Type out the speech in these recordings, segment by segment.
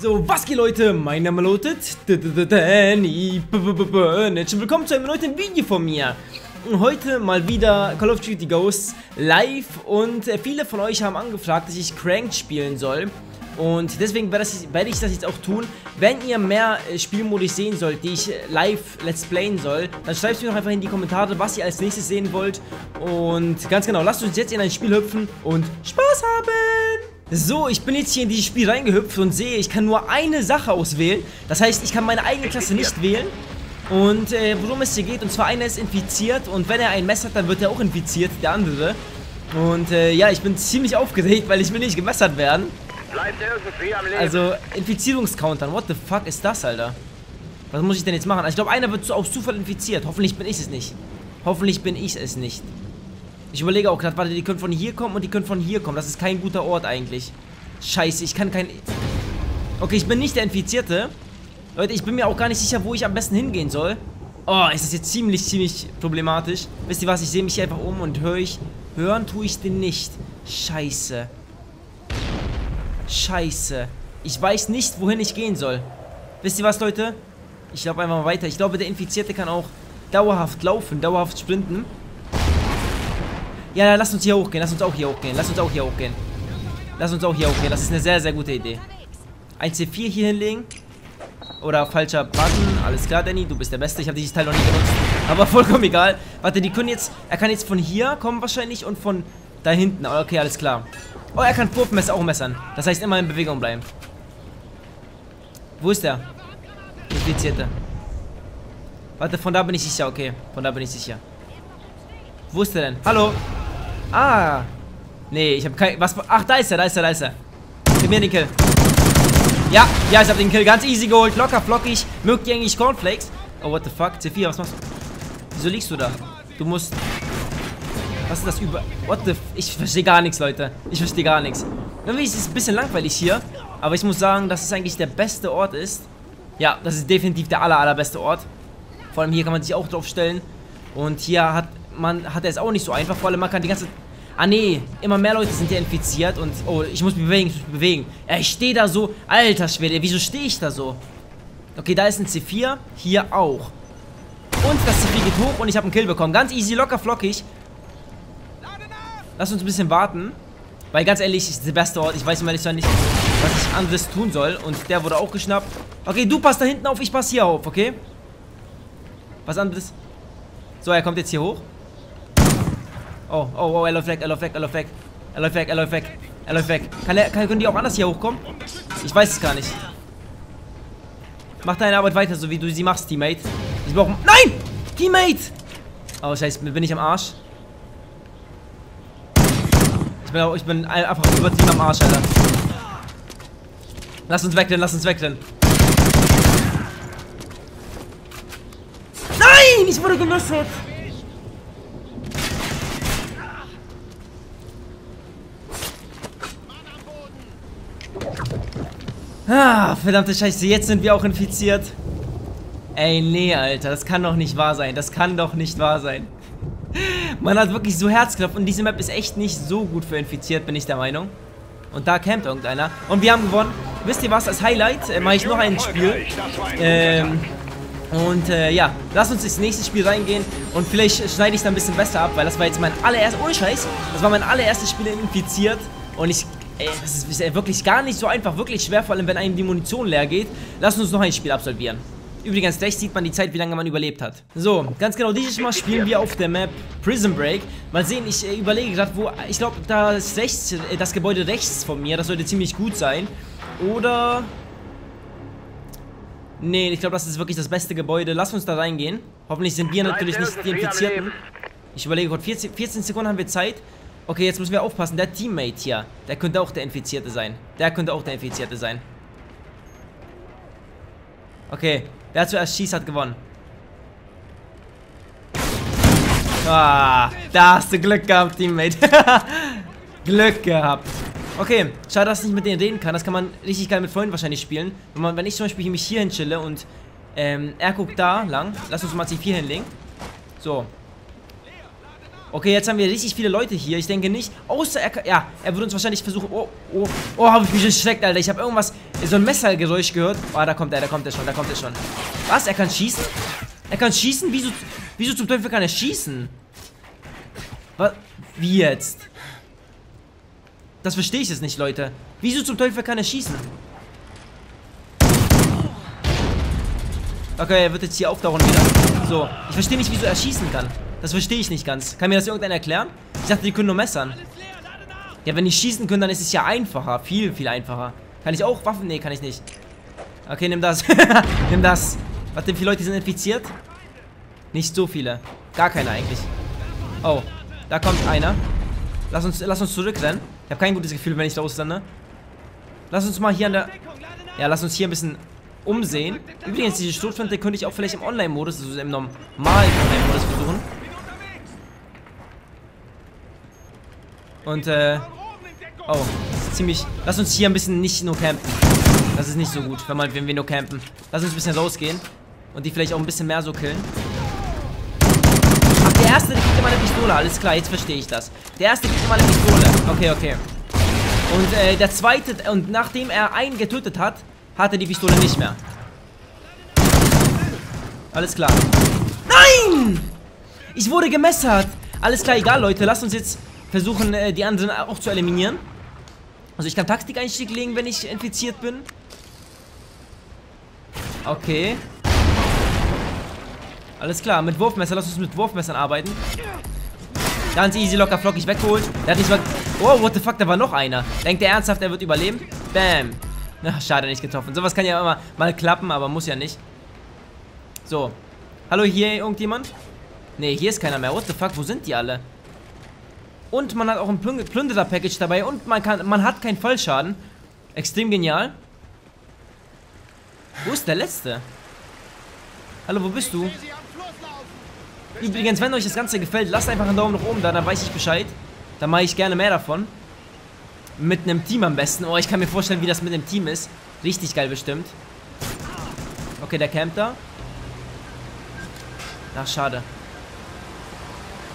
So, was geht Leute? Mein Name lautet Danny willkommen zu einem neuen Video von mir. Heute mal wieder Call of Duty Ghosts live und äh, viele von euch haben angefragt, dass ich Cranked spielen soll. Und deswegen werde, ich das jetzt auch tun. Wenn ihr mehr äh, Spielmodi sehen sollt, die ich äh, live let's playen soll, dann schreibt mir doch einfach in die Kommentare, was ihr als nächstes sehen wollt. Und ganz genau, lasst uns jetzt in ein Spiel hüpfen und Spaß haben! So, ich bin jetzt hier in dieses Spiel reingehüpft und sehe, ich kann nur eine Sache auswählen. Das heißt, ich kann meine eigene Klasse nicht wählen. Und äh, worum es hier geht, und zwar einer ist infiziert und wenn er ein Messer hat, dann wird er auch infiziert, der andere. Und äh, ja, ich bin ziemlich aufgeregt, weil ich will nicht gemessert werden. Also, Infizierungscountern. What the fuck ist das, Alter? Was muss ich denn jetzt machen? Also, ich glaube, einer wird so aus Zufall infiziert. Hoffentlich bin ich es nicht. Hoffentlich bin ich es nicht. Ich überlege auch gerade, warte, die können von hier kommen und die können von hier kommen. Das ist kein guter Ort eigentlich. Scheiße, ich kann kein... Okay, ich bin nicht der Infizierte. Leute, ich bin mir auch gar nicht sicher, wo ich am besten hingehen soll. Oh, ist das jetzt ziemlich, ziemlich problematisch. Wisst ihr was, ich sehe mich hier einfach um und höre ich... Hören tue ich den nicht. Scheiße. Scheiße. Ich weiß nicht, wohin ich gehen soll. Wisst ihr was, Leute? Ich glaube einfach mal weiter. Ich glaube, der Infizierte kann auch dauerhaft laufen, dauerhaft sprinten. Ja, lass uns hier hochgehen. Lass uns auch hier hochgehen. Lass uns auch hier hochgehen. Lass uns auch hier hochgehen. Das ist eine sehr, sehr gute Idee. Ein C4 hier hinlegen. Oder falscher Button. Alles klar, Danny. Du bist der Beste. Ich habe dieses Teil noch nie benutzt. Aber vollkommen egal. Warte, die können jetzt... Er kann jetzt von hier kommen wahrscheinlich und von da hinten. Okay, alles klar. Oh, er kann Wurfmesser auch messern. Das heißt, immer in Bewegung bleiben. Wo ist der? Infizierte. Warte, von da bin ich sicher. Okay, von da bin ich sicher. Wo ist der denn? Hallo? Ah. Nee, ich habe kein... Was... Ach, da ist er, da ist er, da ist er. Gib mir den Kill. Ja, ja, ich habe den Kill ganz easy geholt. Locker, flockig. Mögt ihr eigentlich Cornflakes? Oh, what the fuck? C4, was machst du? Wieso liegst du da? Du musst... Was ist das über... What the... Ich verstehe gar nichts, Leute. Ich verstehe gar nichts. Irgendwie ist es ein bisschen langweilig hier. Aber ich muss sagen, dass es eigentlich der beste Ort ist. Ja, das ist definitiv der aller, allerbeste Ort. Vor allem hier kann man sich auch drauf stellen. Und hier hat man hat es auch nicht so einfach. Vor allem man kann die ganze... Ah nee, immer mehr Leute sind ja infiziert und... Oh, ich muss mich bewegen, ich muss mich bewegen. Ja, ich stehe da so... Alter Schwede, wieso stehe ich da so? Okay, da ist ein C4. Hier auch. Und das C4 geht hoch und ich habe einen Kill bekommen. Ganz easy, locker, flockig. Lass uns ein bisschen warten. Weil ganz ehrlich, ist der beste Ort. Ich weiß immer nicht, was ich anderes tun soll. Und der wurde auch geschnappt. Okay, du passt da hinten auf, ich passe hier auf, okay? Was anderes? So, er kommt jetzt hier hoch. Oh, oh, oh, er läuft weg, er läuft weg, er läuft weg. Er läuft weg, er läuft weg. Er läuft weg. Kann er, kann, können die auch anders hier hochkommen? Ich weiß es gar nicht. Mach deine Arbeit weiter, so wie du sie machst, Teammate. Ich brauche... Nein! Teammate! Oh, scheiße, bin ich am Arsch? Ich bin, ich bin einfach übertrieben am Arsch, Alter. Lass uns wegrennen, lass uns wegrennen. Nein! Ich wurde gemessert! Ah, verdammte Scheiße, jetzt sind wir auch infiziert. Ey, nee, Alter, das kann doch nicht wahr sein. Das kann doch nicht wahr sein. Man hat wirklich so Herzklopfen und diese Map ist echt nicht so gut für infiziert, bin ich der Meinung. Und da campt irgendeiner. Und wir haben gewonnen. Wisst ihr was, als Highlight äh, mache ich noch ein Spiel. Ähm, und äh, ja, lass uns ins nächste Spiel reingehen und vielleicht schneide ich es ein bisschen besser ab, weil das war jetzt mein allererstes, ohne Scheiß, das war mein allererstes Spiel infiziert und ich Ey, das ist wirklich gar nicht so einfach, wirklich schwer, vor allem wenn einem die Munition leer geht. Lass uns noch ein Spiel absolvieren. Übrigens, rechts sieht man die Zeit, wie lange man überlebt hat. So, ganz genau, dieses Mal spielen wir auf der Map Prison Break. Mal sehen, ich äh, überlege gerade, wo... Ich glaube, das, rechts, äh, das Gebäude rechts von mir, das sollte ziemlich gut sein. Oder... Nee, ich glaube, das ist wirklich das beste Gebäude. Lass uns da reingehen. Hoffentlich sind wir natürlich nicht die Infizierten. Ich überlege gerade, 14, 14 Sekunden haben wir Zeit. Okay, jetzt müssen wir aufpassen. Der Teammate hier, der könnte auch der Infizierte sein. Der könnte auch der Infizierte sein. Okay, wer zuerst schießt, hat gewonnen. Ah, da hast du Glück gehabt, Teammate. Glück gehabt. Okay, schade, dass ich nicht mit denen reden kann. Das kann man richtig geil mit Freunden wahrscheinlich spielen. Wenn, man, wenn ich zum Beispiel mich hier hinchille und ähm, er guckt da lang. Lass uns mal C4 hinlegen. So, Okay, jetzt haben wir richtig viele Leute hier. Ich denke nicht. Außer er Ja, er würde uns wahrscheinlich versuchen. Oh, oh, oh, habe ich mich erschreckt, Alter. Ich habe irgendwas so ein Messergeräusch gehört. Ah, da kommt er, da kommt er schon, da kommt er schon. Was? Er kann schießen? Er kann schießen? Wieso, wieso zum Teufel kann er schießen? Was? Wie jetzt? Das verstehe ich jetzt nicht, Leute. Wieso zum Teufel kann er schießen? Okay, er wird jetzt hier auftauchen wieder. So, ich verstehe nicht, wieso er schießen kann. Das verstehe ich nicht ganz. Kann mir das irgendeiner erklären? Ich dachte, die können nur messern. Ja, wenn die schießen können, dann ist es ja einfacher. Viel, viel einfacher. Kann ich auch Waffen? Nee, kann ich nicht. Okay, nimm das. nimm das. Warte, wie viele Leute sind infiziert? Nicht so viele. Gar keine eigentlich. Oh, da kommt einer. Lass uns, lass uns zurückrennen. Ich habe kein gutes Gefühl, wenn ich losrenne. Lass uns mal hier an der... Ja, lass uns hier ein bisschen umsehen. Übrigens, diese Schrotflinte könnte ich auch vielleicht im Online-Modus, also im normalen Online-Modus versuchen. Und, äh... Oh, das ist ziemlich... Lass uns hier ein bisschen nicht nur campen. Das ist nicht so gut, wenn, man, wenn wir nur campen. Lass uns ein bisschen rausgehen. Und die vielleicht auch ein bisschen mehr so killen. Ach, der erste, der kriegt immer eine Pistole. Alles klar, jetzt verstehe ich das. Der erste kriegt immer eine Pistole. Okay, okay. Und äh, der zweite, und nachdem er einen getötet hat, hat er die Pistole nicht mehr. Alles klar. Nein! Ich wurde gemessert. Alles klar, egal, Leute. Lasst uns jetzt versuchen, äh, die anderen auch zu eliminieren. Also ich kann Taktikeinstieg legen, wenn ich infiziert bin. Okay. Alles klar, mit Wurfmesser. Lass uns mit Wurfmessern arbeiten. Ganz easy, locker, flockig weggeholt. Der hat nicht mal... Oh, what the fuck, da war noch einer. Denkt er ernsthaft, er wird überleben? Bam. Ach, schade, nicht getroffen. Sowas kann ja immer mal klappen, aber muss ja nicht. So. Hallo, hier irgendjemand? Ne, hier ist keiner mehr. What the fuck, wo sind die alle? Und man hat auch ein Plünderer-Package dabei und man, kann, man hat keinen Fallschaden. Extrem genial. Wo ist der Letzte? Hallo, wo bist du? Übrigens, wenn euch das Ganze gefällt, lasst einfach einen Daumen nach oben da, dann weiß ich Bescheid. Dann mache ich gerne mehr davon. Mit einem Team am besten. Oh, ich kann mir vorstellen, wie das mit einem Team ist. Richtig geil bestimmt. Okay, der campt da. Ach, schade.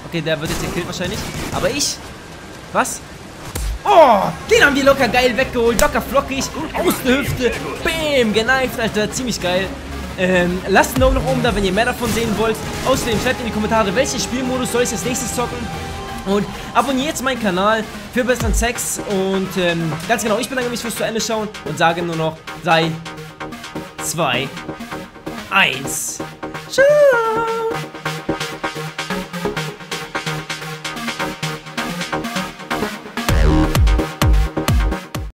Okay, der wird jetzt gekillt wahrscheinlich. Aber ich... Was? Oh, den haben wir locker geil weggeholt. Locker flockig. Aus der Hüfte. Bam, geneift, Alter. Ziemlich geil. Ähm, lasst einen Daumen nach oben da, wenn ihr mehr davon sehen wollt. Außerdem schreibt in die Kommentare, welchen Spielmodus soll ich als nächstes zocken. Und abonniert meinen Kanal für besseren Sex. Und ähm, ganz genau, ich bedanke mich fürs zu Ende schauen und sage nur noch 3, 2, 1. Tschüss.